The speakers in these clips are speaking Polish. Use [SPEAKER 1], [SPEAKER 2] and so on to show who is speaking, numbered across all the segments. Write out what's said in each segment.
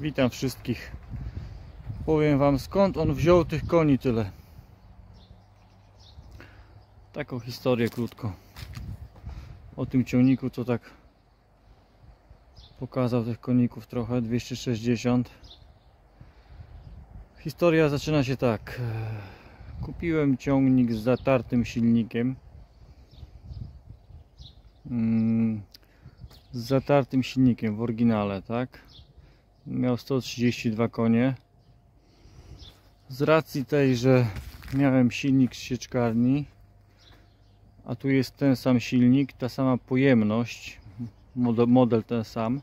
[SPEAKER 1] Witam wszystkich. Powiem wam skąd on wziął tych koni tyle. Taką historię krótko. O tym ciągniku co tak pokazał tych koników trochę 260. Historia zaczyna się tak. Kupiłem ciągnik z zatartym silnikiem. Mm, z zatartym silnikiem w oryginale, tak? Miał 132 konie. Z racji tej, że miałem silnik z sieczkarni, a tu jest ten sam silnik, ta sama pojemność, model, model ten sam.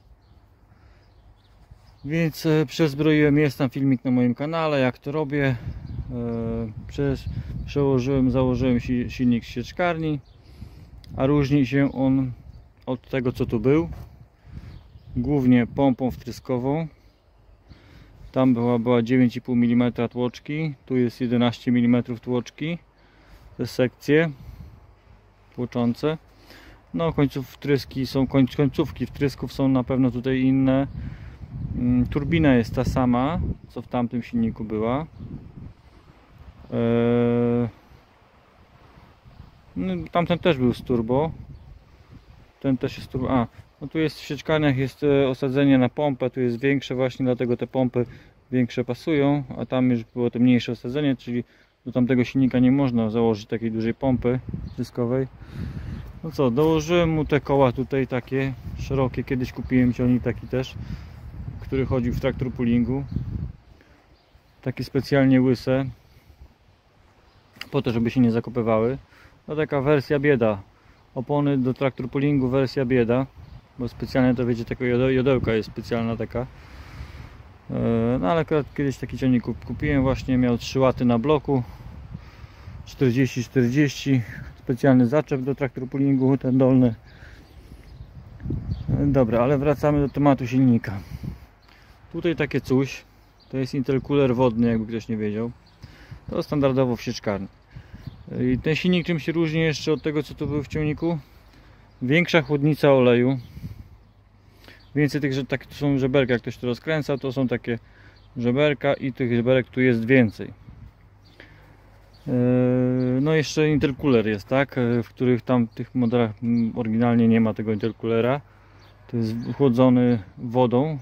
[SPEAKER 1] Więc e, przezbroiłem, jest tam filmik na moim kanale, jak to robię. E, przełożyłem, założyłem si- silnik z sieczkarni, a różni się on od tego co tu był. Głównie pompą wtryskową. Tam była, była 9,5 mm tłoczki, tu jest 11 mm tłoczki. Te sekcje tłoczące. No końców wtryski są, końc, końcówki wtrysków są na pewno tutaj inne. Mm, Turbina jest ta sama, co w tamtym silniku była. Eee, no, tamten też był z turbo. Ten też jest turbo. A, no tu jest w sieczkarniach jest e, osadzenie na pompę, tu jest większe właśnie, dlatego te pompy większe pasują, a tam już było to mniejsze osadzenie, czyli do tamtego silnika nie można założyć takiej dużej pompy dyskowej. No co, dołożyłem mu te koła tutaj takie szerokie, kiedyś kupiłem ciągnik taki też, który chodził w traktor pullingu. Takie specjalnie łyse, po to, żeby się nie zakopywały. No taka wersja bieda. Opony do traktor pullingu wersja bieda, bo specjalnie to wiecie, taka jode- jodełka jest specjalna taka. E, No ale akurat kiedyś taki ciągnik kup- kupiłem właśnie, miał 3 łaty na bloku. 40-40 specjalny zaczep do traktor pullingu, ten dolny. E, dobra, ale wracamy do tematu silnika. Tutaj takie coś to jest intercooler wodny, jakby ktoś nie wiedział. To standardowo w sieczkarni. E, i ten silnik czym się różni jeszcze od tego co tu był w ciągniku. Większa chłodnica oleju więcej tych, że tak, to są żeberka, jak ktoś to rozkręca, to są takie żeberka i tych żeberek tu jest więcej. Eee, No jeszcze intercooler jest, tak, e, w których tam tych modelach mm, oryginalnie nie ma tego intercoolera. To jest chłodzony wodą,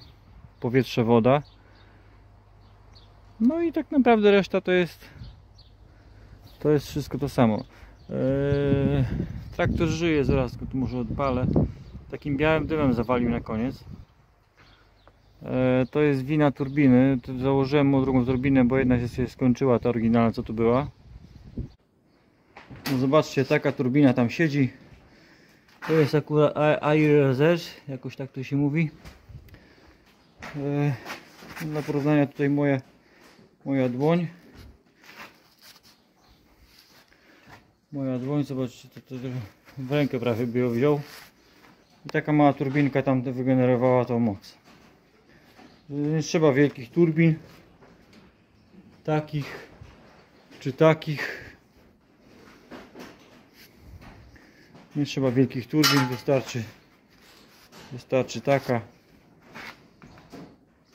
[SPEAKER 1] powietrze woda. No i tak naprawdę reszta to jest to jest wszystko to samo. Eee, Traktor żyje, zaraz go tu może odpalę takim białym dymem zawalił na koniec. E, to jest wina turbiny. Tu Założyłem mu drugą turbinę, bo jedna się skończyła, ta oryginalna co tu była. No zobaczcie, taka turbina tam siedzi. To jest akurat A- Air Reserve, jakoś tak to się mówi. E, Dla porównania tutaj moja, moja dłoń. Moja dłoń, zobaczcie, to, to w rękę prawie by ją wziął. I taka mała turbinka tam wygenerowała tą moc. Nie trzeba wielkich turbin. Takich czy takich. Nie trzeba wielkich turbin, wystarczy wystarczy taka.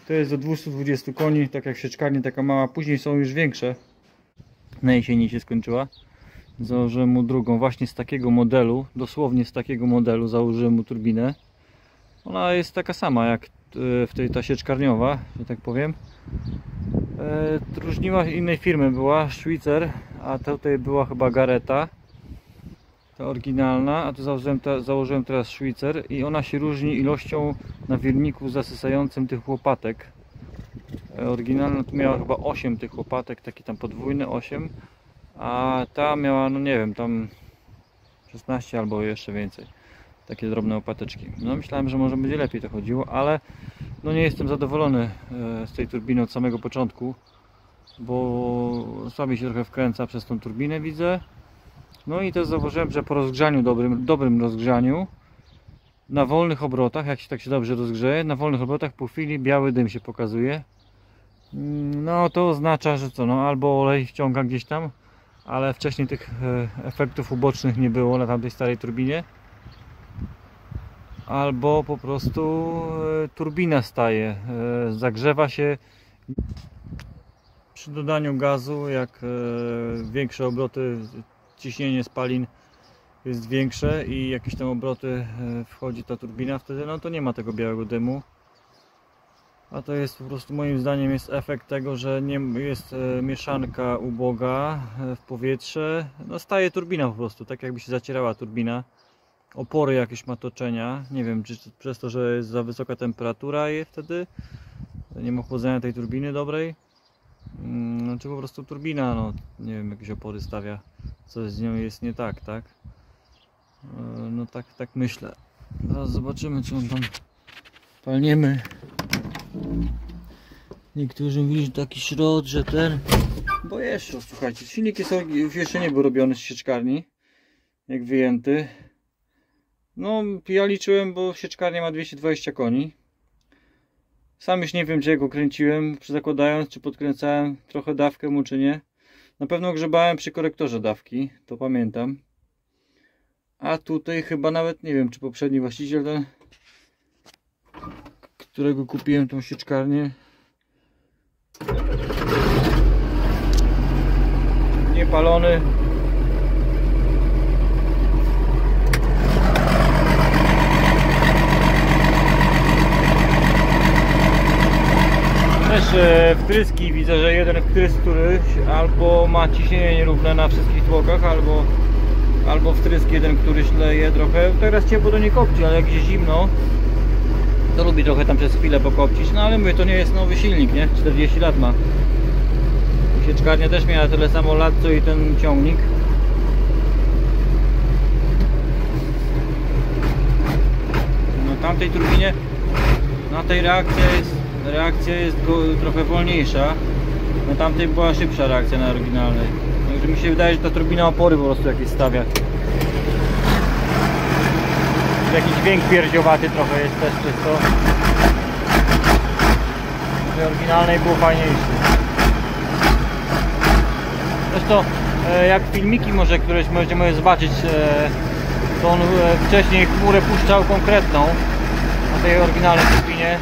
[SPEAKER 1] To jest do 220 koni, tak jak w sieczkarni, taka mała. Później są już większe. Na jesieni się skończyła. Założyłem mu drugą właśnie z takiego modelu, dosłownie z takiego modelu założyłem mu turbinę. Ona jest taka sama jak e, w tej ta sieczkarniowa, że tak powiem. E, Różniła innej firmy była, Schweizer, a tutaj była chyba Gareta. Ta oryginalna, a tu założyłem, te, założyłem teraz Schweizer i ona się różni ilością nawierników zasysającym tych łopatek. E, Oryginalna tu miała chyba 8 tych łopatek, takie tam podwójne 8 a ta miała, no nie wiem, tam 16 albo jeszcze więcej. Takie drobne opateczki. No myślałem, że może będzie lepiej to chodziło, ale no nie jestem zadowolony e, z tej turbiny od samego początku, bo słabiej się trochę wkręca przez tą turbinę widzę. No i też zauważyłem, że po rozgrzaniu, dobrym, dobrym rozgrzaniu, na wolnych obrotach, jak się tak się dobrze rozgrzeje, na wolnych obrotach po chwili biały dym się pokazuje. Mm, No to oznacza, że co, no albo olej wciąga gdzieś tam, ale wcześniej tych e, efektów ubocznych nie było na tamtej starej turbinie. albo po prostu e, turbina staje, e, zagrzewa się przy dodaniu gazu, jak większe obroty, ciśnienie spalin jest większe i jakieś tam obroty wchodzi ta turbina, wtedy no to nie ma tego białego dymu. A to jest po prostu moim zdaniem jest efekt tego, że nie jest e, mieszanka uboga e, w powietrze. No staje turbina po prostu, tak jakby się zacierała turbina. Opory jakieś ma toczenia. Nie wiem, czy przez to, że jest za wysoka temperatura i wtedy nie ma chłodzenia tej turbiny dobrej. Mm, No, czy po prostu turbina, no nie wiem, jakieś opory stawia. Coś z nią jest nie tak, tak? E, No tak, tak myślę. Zaraz zobaczymy, czy on tam palniemy. Niektórzy mówili, że taki środ, że ten. Bo jeszcze, słuchajcie, silnik jest jeszcze nie był robiony z sieczkarni. Jak wyjęty. No, ja liczyłem, bo sieczkarnia ma 220 koni. Sam już nie wiem, ja go kręciłem, zakładając, czy podkręcałem trochę dawkę mu, czy nie. Na pewno grzebałem przy korektorze dawki, to pamiętam. A tutaj chyba nawet nie wiem, czy poprzedni właściciel ten, którego kupiłem tą sieczkarnię, niepalony. Też e, wtryski widzę, że jeden wtrysk któryś albo ma ciśnienie nierówne na wszystkich tłokach, albo, albo wtrysk jeden któryś leje trochę. Teraz ciepło to nie kopci, ale jak jest zimno, to lubi trochę tam przez chwilę pokopcić. No ale mówię, to nie jest nowy silnik, nie? 40 lat ma. Sieczkarnia też miała tyle samo lat, co i ten ciągnik. No tamtej turbinie na tej reakcja jest, reakcja jest trochę wolniejsza. Na tamtej była szybsza reakcja na oryginalnej. Także mi się wydaje, że ta turbina opory po prostu jakieś stawia. Jakiś dźwięk pierdziowaty trochę jest też przez to. W oryginalnej było fajniejszy. Zresztą e, jak filmiki może któreś możecie zobaczyć, e, to on e, wcześniej chmurę puszczał konkretną na tej oryginalnej turbinie.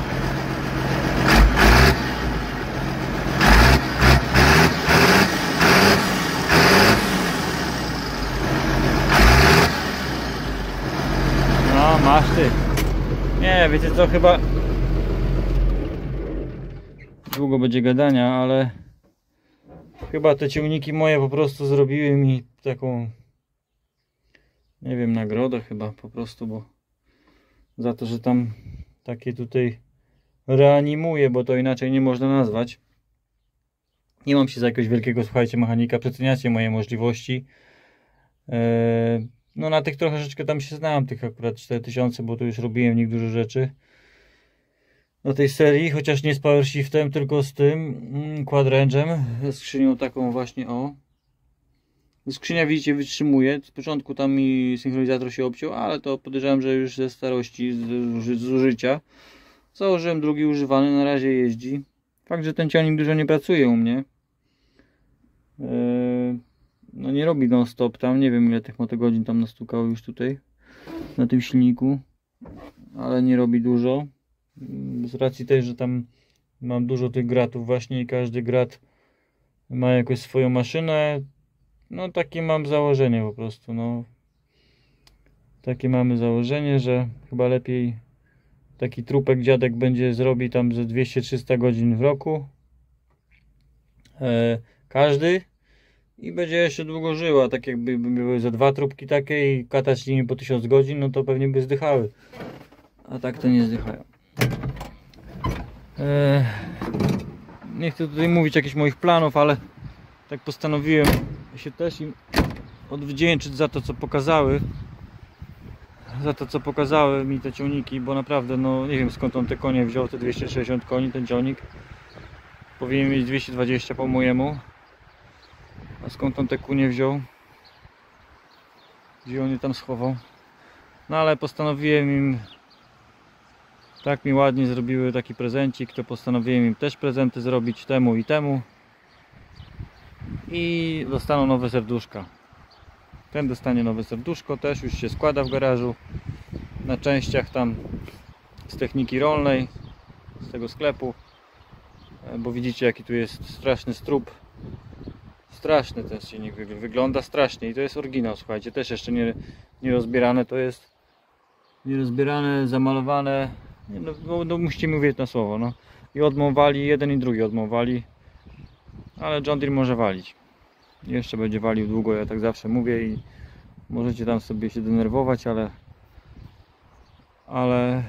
[SPEAKER 1] Wiecie co, chyba długo będzie gadania, ale chyba te ciągniki moje po prostu zrobiły mi taką nie wiem, nagrodę chyba po prostu, bo za to, że tam takie tutaj reanimuję, bo to inaczej nie można nazwać. Nie mam się za jakiegoś wielkiego, słuchajcie, mechanika, przeceniacie moje możliwości. Eee, no na tych troszeczkę tam się znam, tych akurat 4000, bo tu już robiłem nich dużo rzeczy. Do tej serii, chociaż nie z Power Shiftem, tylko z tym mm, quadrange'em, skrzynią taką właśnie o. Skrzynia widzicie wytrzymuje. Z początku tam mi synchronizator się obciął, ale to podejrzewam, że już ze starości, z, zużycia. Założyłem drugi używany, na razie jeździ. Fakt, że ten ciągnik dużo nie pracuje u mnie. Eee, no nie robi non stop tam, nie wiem ile tych motogodzin tam nastukało już tutaj na tym silniku, ale nie robi dużo. Z racji tej, że tam mam dużo tych gratów właśnie i każdy grat ma jakąś swoją maszynę. No takie mam założenie po prostu, no. Takie mamy założenie, że chyba lepiej taki trupek dziadek będzie zrobi tam ze 200-300 godzin w roku. E, każdy i będzie jeszcze długo żyła, tak jakby były ze dwa trupki takie i katać nimi po 1000 godzin, no to pewnie by zdychały. A tak to nie zdychają. E, nie chcę tutaj mówić jakichś moich planów, ale tak postanowiłem się też im odwdzięczyć za to, co pokazały. Za to, co pokazały mi te ciągniki, bo naprawdę, no nie wiem skąd on te konie wziął, te 260 koni, ten ciągnik. Powinien mieć 220 po mojemu. A skąd on te kunie wziął? Gdzie on je tam schował? No ale postanowiłem im tak mi ładnie zrobiły taki prezencik, to postanowiłem im też prezenty zrobić temu i temu. I dostaną nowe serduszka. Ten dostanie nowe serduszko, też już się składa w garażu. na częściach tam z techniki rolnej, z tego sklepu, e, bo widzicie jaki tu jest straszny strup. Straszny ten silnik wygląda strasznie i to jest oryginał, słuchajcie, też jeszcze nie, nie rozbierane, to jest nierozbierane, zamalowane, no, no, no musicie mi uwierzyć na słowo, no. I odmowali, jeden i drugi odmowali, ale John Deere może walić. Jeszcze będzie walił długo, ja tak zawsze mówię i możecie tam sobie się denerwować, ale ale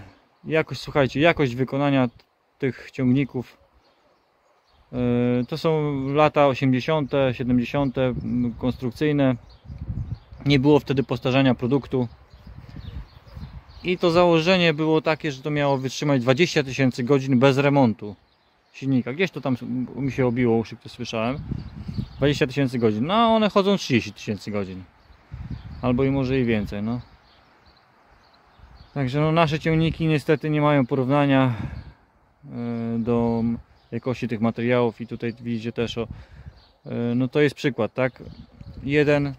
[SPEAKER 1] jakość, słuchajcie, jakość wykonania tych ciągników to są lata 80., 70., konstrukcyjne. Nie było wtedy postarzania produktu. I to założenie było takie, że to miało wytrzymać 20 tysięcy godzin bez remontu silnika. Gdzieś to tam mi się obiło uszy, to słyszałem. 20 tysięcy godzin. No one chodzą 30 tysięcy godzin. Albo i może i więcej. No. Także no, nasze ciągniki niestety nie mają porównania e, do jakości tych materiałów i tutaj widzicie też o e, no to jest przykład, tak? Jeden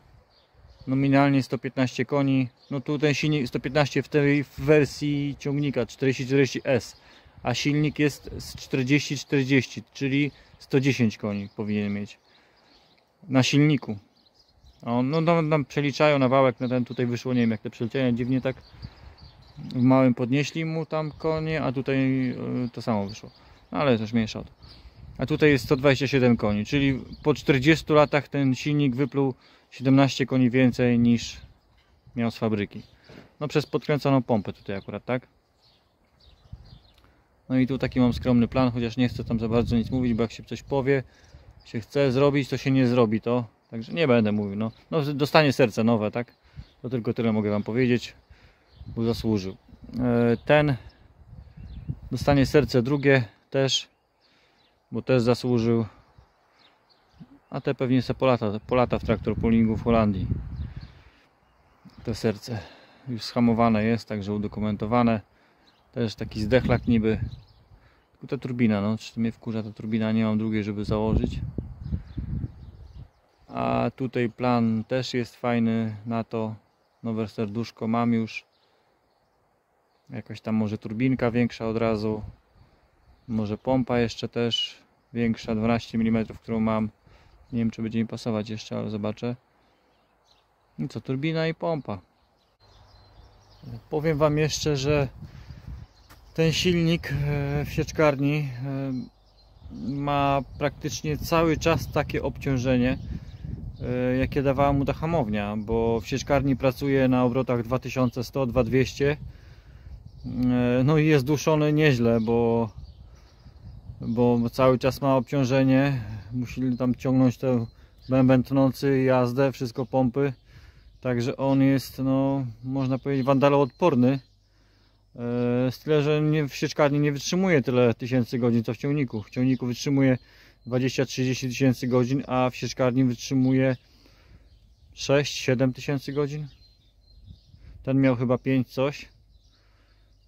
[SPEAKER 1] nominalnie 115 koni, no tu ten silnik 115 w tej wersji ciągnika 4040S, a silnik jest z 4040, czyli 110 koni powinien mieć na silniku. no, no, no przeliczają na wałek, na ten tutaj wyszło, nie wiem jak te przeliczenia dziwnie tak w małym podnieśli mu tam konie, a tutaj e, to samo wyszło. Ale też mniejsza to. A tutaj jest 127 koni, czyli po 40 latach ten silnik wypluł 17 koni więcej niż miał z fabryki. No przez podkręconą pompę tutaj akurat, tak? No i tu taki mam skromny plan, chociaż nie chcę tam za bardzo nic mówić, bo jak się coś powie, się chce zrobić, to się nie zrobi to. Także nie będę mówił, no. no dostanie serce nowe, tak? To tylko tyle mogę Wam powiedzieć bo zasłużył. E, ten dostanie serce drugie też, bo też zasłużył. A te pewnie se polata, polata w traktor pullingu w Holandii. To serce już schamowane jest, także udokumentowane. Też taki zdechlak niby. Tylko ta turbina, no czy mnie wkurza ta turbina, nie mam drugiej, żeby założyć. A tutaj plan też jest fajny na to. Nowe serduszko mam już. Jakaś tam może turbinka większa od razu. Może pompa jeszcze też większa, 12 mm, którą mam. Nie wiem, czy będzie mi pasować jeszcze, ale zobaczę. I co, turbina i pompa. Powiem Wam jeszcze, że ten silnik e, w sieczkarni e, ma praktycznie cały czas takie obciążenie, e, jakie dawała mu ta hamownia, bo w sieczkarni pracuje na obrotach 2100-2200 E, no i jest duszony nieźle, bo, bo cały czas ma obciążenie. Musi tam ciągnąć te bęben tnący, jazdę, wszystko pompy. Także on jest, no, można powiedzieć, wandaloodporny. E, z tyle, że nie, w sieczkarni nie wytrzymuje tyle tysięcy godzin co w ciągniku. W ciągniku wytrzymuje 20-30 tysięcy godzin, a w sieczkarni wytrzymuje 6-7 tysięcy godzin. Ten miał chyba 5 coś.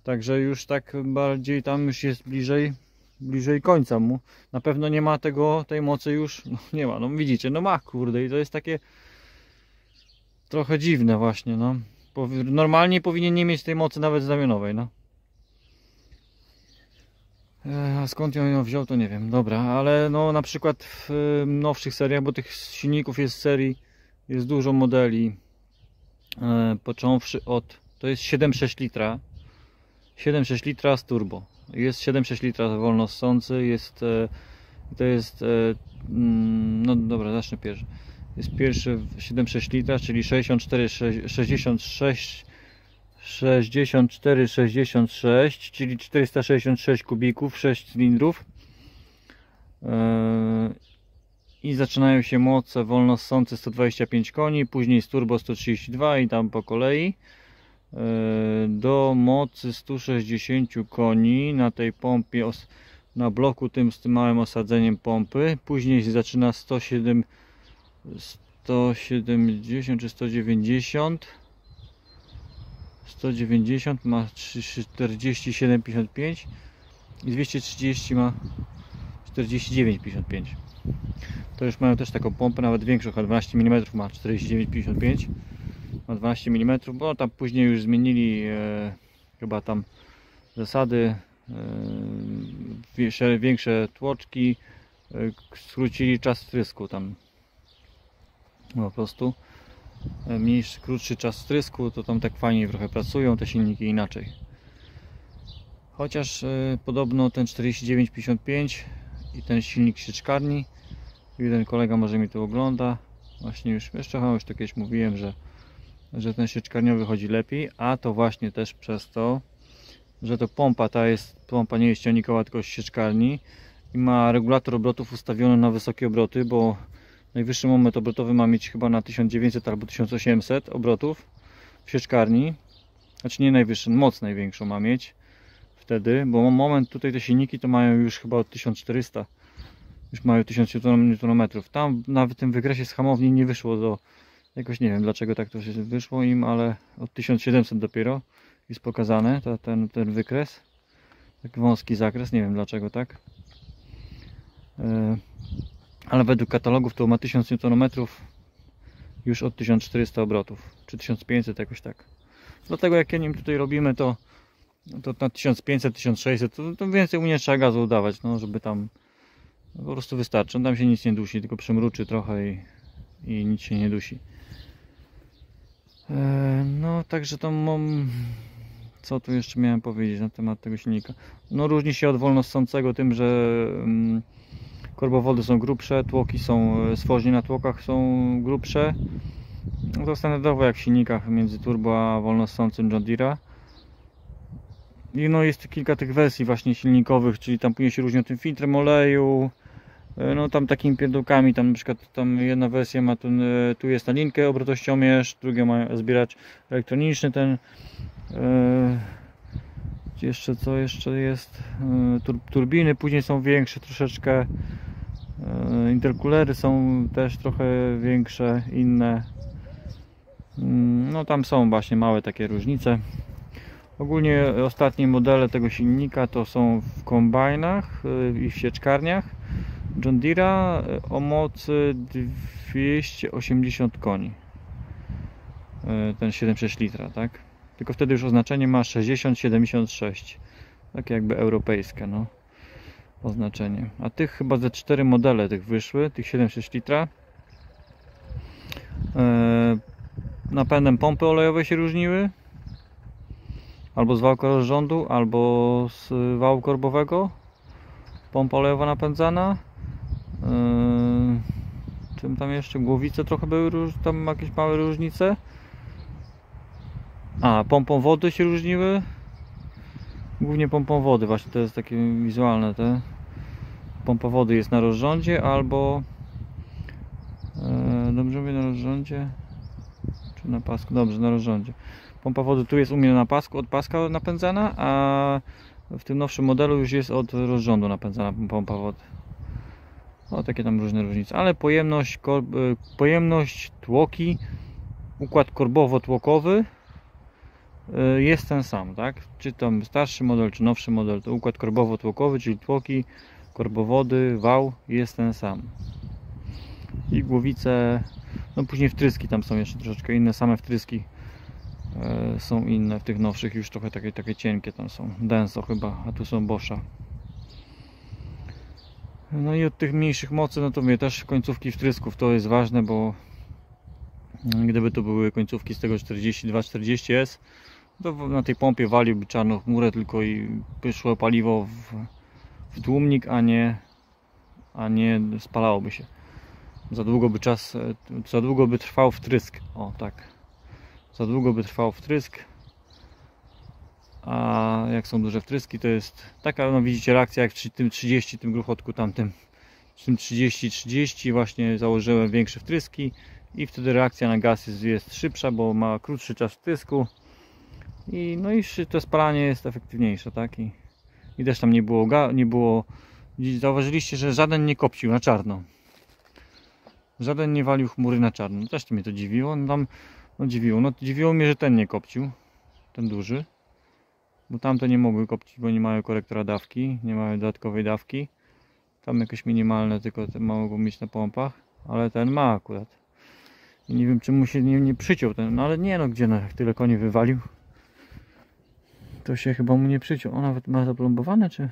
[SPEAKER 1] Także już tak bardziej tam już jest bliżej bliżej końca mu. Na pewno nie ma tego, tej mocy już, no nie ma, no widzicie, no ma kurde i to jest takie trochę dziwne właśnie, no. Normalnie powinien nie mieć tej mocy nawet znamionowej, no. E, a skąd ją wziął, to nie wiem. Dobra, ale no na przykład w nowszych seriach, bo tych silników jest serii, jest dużo modeli, e, począwszy od, to jest 7,6 litra, 7,6 litra z turbo. Jest 7,6 litra wolno ssący, jest e, to jest e, mm, no dobra, zacznę pierwszy. Jest pierwszy 7,6 litra, czyli 64 66 64 66, czyli 466 kubików, 6 cylindrów. E, I zaczynają się moce wolno ssące 125 koni, później z turbo 132 i tam po kolei. E, do mocy 160 koni na tej pompie na bloku tym z tym małym osadzeniem pompy. Później zaczyna 107 170 czy 190 190 ma 47,55 i 230 ma 49,55 to już mają też taką pompę nawet większą, 12 mm ma 49,55 ma 12 mm, bo tam później już zmienili e, chyba tam zasady, e, większe, tłoczki, e, skrócili czas wtrysku tam. Po prostu. E, mniejszy, krótszy czas wtrysku, to tam tak fajnie trochę pracują, te silniki inaczej. Chociaż e, podobno ten 4955 i ten silnik sieczkarni, jeden kolega może mi tu ogląda, właśnie już jeszcze chyba już to kiedyś mówiłem, że, że ten sieczkarniowy chodzi lepiej, a to właśnie też przez to, że to pompa ta jest, pompa nie jest ciągnikowa, tylko sieczkarni i ma regulator obrotów ustawiony na wysokie obroty, bo najwyższy moment obrotowy ma mieć chyba na 1900 albo 1800 obrotów w sieczkarni, znaczy nie najwyższy, moc największą ma mieć wtedy, bo moment tutaj te silniki to mają już chyba od 1400 już mają 1000 Nm. Tam w tym wykresie z hamowni nie wyszło do jakoś nie wiem dlaczego tak to wyszło im, ale od 1700 dopiero jest pokazane ta, ten, ten wykres. Taki wąski zakres, nie wiem dlaczego tak. E, ale według katalogów to ma 1000 Nm już od 1400 obrotów, czy 1500 jakoś tak. Dlatego jak nim tutaj robimy to, to na 1500-1600 to, to więcej u mnie trzeba gazu udawać, no żeby tam po prostu wystarczy. On tam się nic nie dusi, tylko przymruczy trochę i, i nic się nie dusi. E, no także to mam co tu jeszcze miałem powiedzieć na temat tego silnika? No różni się od wolnossącego tym, że mm, korbowody są grubsze, tłoki są, e, stworzenie na tłokach są grubsze. No to standardowo jak w silnikach między turbo a wolnossącym John Deere'a. I no jest kilka tych wersji właśnie silnikowych, czyli tam później się różnią tym filtrem oleju, no tam takimi pierdółkami, tam na przykład tam jedna wersja ma ten, e, tu jest na linkę obrotościomierz, druga ma zbieracz elektroniczny ten e, jeszcze co jeszcze jest? Tur, turbiny później są większe troszeczkę interkulery są też trochę większe inne. Mm, no tam są właśnie małe takie różnice. Ogólnie ostatnie modele tego silnika to są w kombajnach i w sieczkarniach John Deere'a y, o mocy 280 koni. Y, ten 7,6 litra, tak? Tylko wtedy już oznaczenie ma 60-76. Takie jakby europejskie, no. Oznaczenie. A tych chyba ze 4 modele tych wyszły, tych 7,6 litra. Napędem pompy olejowej się różniły albo z wałka rozrządu, albo z wału korbowego pompa olejowa napędzana czym tam jeszcze, głowice trochę były tam jakieś małe różnice? A, pompą wody się różniły? Głównie pompą wody, właśnie to jest takie wizualne te. Pompa wody jest na rozrządzie albo yy, dobrze mówię na rozrządzie? Czy na pasku, dobrze na rozrządzie. Pompa wody tu jest u mnie na pasku, od paska napędzana, a w tym nowszym modelu już jest od rozrządu napędzana pompa wody. No takie tam różne różnice, ale pojemność, e, pojemność tłoki, układ korbowo-tłokowy e, jest ten sam, tak? Czy tam starszy model, czy nowszy model, to układ korbowo-tłokowy, czyli tłoki, korbowody, wał jest ten sam. I głowice, no później wtryski tam są jeszcze troszeczkę inne, same wtryski E, są inne, w tych nowszych już trochę takie, takie cienkie tam są, Denso chyba, a tu są Boscha. No i od tych mniejszych mocy, no to mnie też końcówki wtrysków to jest ważne, bo gdyby to były końcówki z tego 42-40S, to na tej pompie waliłby czarną chmurę tylko i wyszło paliwo w, w tłumnik, a nie, a nie spalałoby się. Za długo by czas, za długo by trwał wtrysk. O tak za długo by trwał wtrysk a jak są duże wtryski to jest taka no widzicie reakcja jak w tym 30 tym gruchotku tamtym w tym 30-30 właśnie założyłem większe wtryski i wtedy reakcja na gaz jest, jest szybsza, bo ma krótszy czas wtrysku i no i to spalanie jest efektywniejsze tak i, i też tam nie było nie było zauważyliście, że żaden nie kopcił na czarno żaden nie walił chmury na czarno też mnie to dziwiło no tam no dziwiło. No dziwiło mnie, że ten nie kopcił. Ten duży. Bo tamte nie mogły kopcić, bo nie mają korektora dawki. Nie mają dodatkowej dawki. Tam jakieś minimalne, tylko mogą mieć na pompach. Ale ten ma akurat. I nie wiem, czy mu się nie, nie przyciął ten, no ale nie no, gdzie no, jak tyle koni wywalił. To się chyba mu nie przyciął. On nawet ma zaplombowane, czy...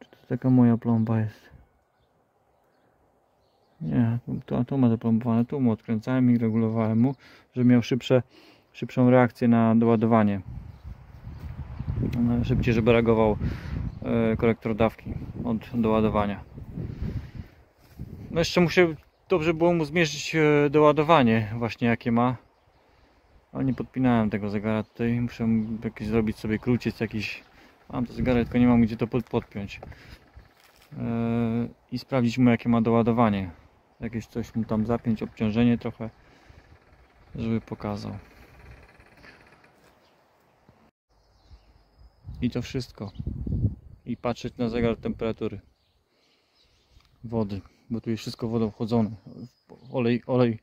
[SPEAKER 1] Czy to taka moja plomba jest? Nie, tu, tu ma zaplombowane, tu mu odkręcałem i regulowałem mu, żeby miał szybsze, szybszą reakcję na doładowanie. Szybciej, żeby reagował e, korektor dawki od doładowania. No jeszcze muszę, dobrze było mu zmierzyć e, doładowanie właśnie jakie ma. Ale nie podpinałem tego zegara tutaj, muszę jakiś zrobić sobie króciec jakiś. Mam to zegarek, tylko nie mam gdzie to pod, podpiąć. E, I sprawdzić mu jakie ma doładowanie. Jakieś coś mu tam zapiąć, obciążenie trochę, żeby pokazał. I to wszystko. I patrzeć na zegar temperatury wody, bo tu jest wszystko wodą chłodzone. Olej, olej,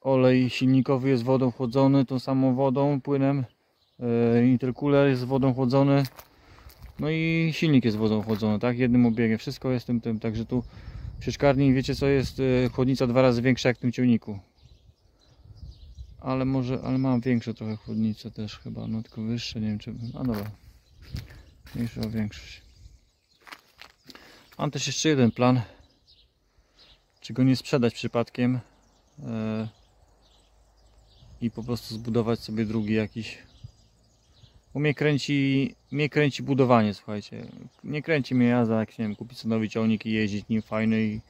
[SPEAKER 1] olej silnikowy jest wodą chłodzony, tą samą wodą, płynem. Yy, Intercooler jest wodą chłodzony. No i silnik jest wodą chłodzony, tak? Jednym obiegiem. Wszystko jest tym, tym. Także tu w sieczkarni wiecie co jest yy, chłodnica dwa razy większa jak w tym ciągniku. Ale może, ale mam większe trochę chłodnicę też chyba, no tylko wyższe, nie wiem czy... A dobra. Mniejsza o większość. Mam też jeszcze jeden plan. Czy go nie sprzedać przypadkiem e, i po prostu zbudować sobie drugi jakiś. Bo mnie kręci, mnie kręci budowanie, słuchajcie. Nie kręci mnie jazda, jak nie wiem, kupić sobie nowy ciągnik i jeździć nim fajny i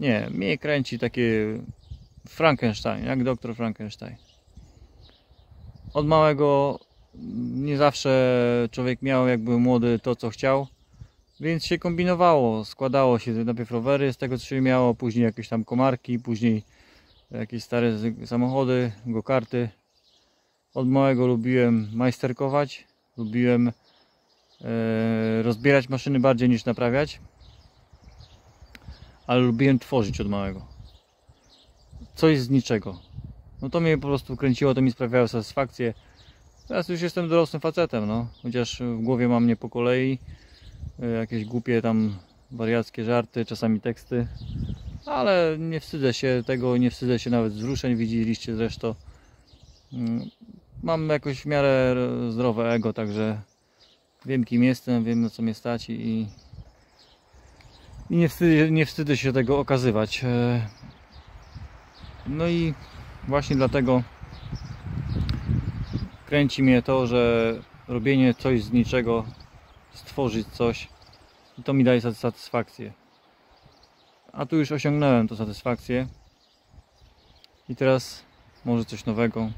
[SPEAKER 1] nie, mnie kręci takie Frankenstein, jak doktor Frankenstein. Od małego nie zawsze człowiek miał jakby młody to co chciał, więc się kombinowało, składało się najpierw rowery z tego co się miało, później jakieś tam komarki, później jakieś stare samochody, go-karty. Od małego lubiłem majsterkować, lubiłem e, rozbierać maszyny bardziej niż naprawiać, ale lubiłem tworzyć od małego. Coś z niczego. No to mnie po prostu kręciło, to mi sprawiało satysfakcję. Teraz już jestem dorosłym facetem, no. Chociaż w głowie mam nie po kolei. y, Jakieś głupie tam wariackie żarty, czasami teksty. Ale nie wstydzę się tego, nie wstydzę się nawet wzruszeń, widzieliście zresztą. Mm, Mam jakoś w miarę zdrowe ego, także wiem kim jestem, wiem na co mnie stać i, i nie, wstydzę, nie wstydzę się tego okazywać. E, No i właśnie dlatego kręci mnie to, że robienie coś z niczego, stworzyć coś, to mi daje sat- satysfakcję. A tu już osiągnąłem tą satysfakcję. I teraz może coś nowego,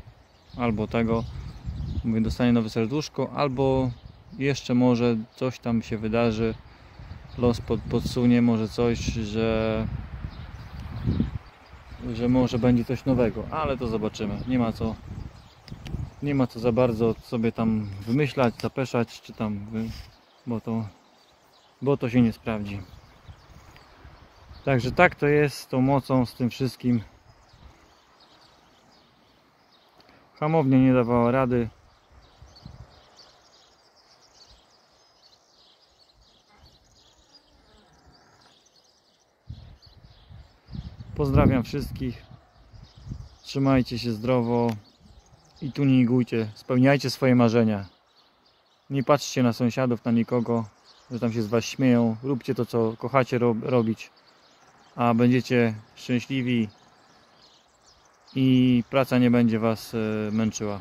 [SPEAKER 1] albo tego, mówię, dostanie nowe serduszko, albo jeszcze może coś tam się wydarzy, los pod, podsunie może coś, że że może będzie coś nowego, ale to zobaczymy. Nie ma co nie ma co za bardzo sobie tam wymyślać, zapeszać, czy tam, bo to, bo to się nie sprawdzi. Także tak to jest z tą mocą, z tym wszystkim. Hamownia nie dawała rady. Pozdrawiam wszystkich. Trzymajcie się zdrowo i tuningujcie, spełniajcie swoje marzenia. Nie patrzcie na sąsiadów, na nikogo, że tam się z was śmieją. Róbcie to, co kochacie rob- robić, a będziecie szczęśliwi i praca nie będzie was e, męczyła.